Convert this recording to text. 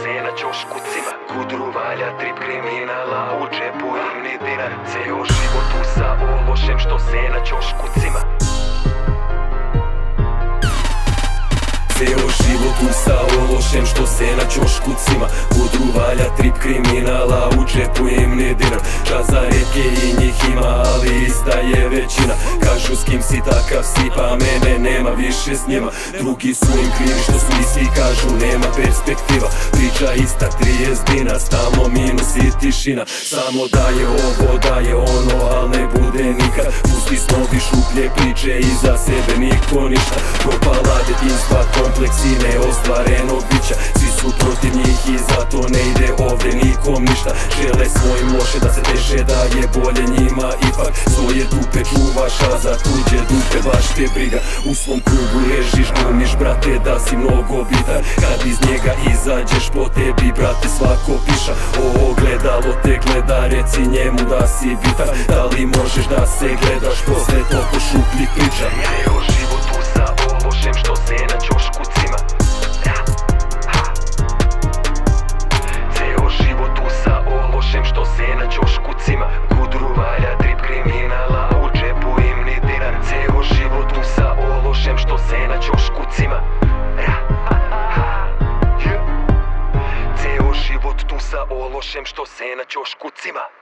se na ćoškucima Kudru valja, trip kriminala, u džepu im ni dinar. Ceo život tu sa što se na ćoškucima. Ceo život u sa ološem što se na ćoškucima Kudru valja, trip kriminala, u džepu im ni dinar kim si takav si, pa mene nema više s njima. Drugi su im krivi što su isti, kažu nema perspektiva. Priča ista, 30 dina, stalno minus i tišina. Samo daje ovo, daje ono, priče, iza sebe niko ništa. Propala detinstva, kompleksi neostvarenog bića. Svi su protiv njih i zato ne ide ovdje nikom ništa. Žele svojim loše da se teže da je bolje njima Ipak. Svoje dupe čuvaš, a za tuđe dupe baš te briga. U svom krugu ležiš, glumiš brate da si mnogo bitan. Kad iz njega izađeš po tebi brate svako piša. Ovo gledalo te gleda, reci njemu da si bitan. Da li možeš da se gledaš posle toliko šupljih priča. Ceo život tu sa ološem što se na ćoškucima Ceo život tu sa ološem što se na ćoškucima Kudru valja, drip kriminala, u džepu im ni dinar. Ceo život tu sa ološem što se na ćoškucima Ceo ološem što se na ćoškucima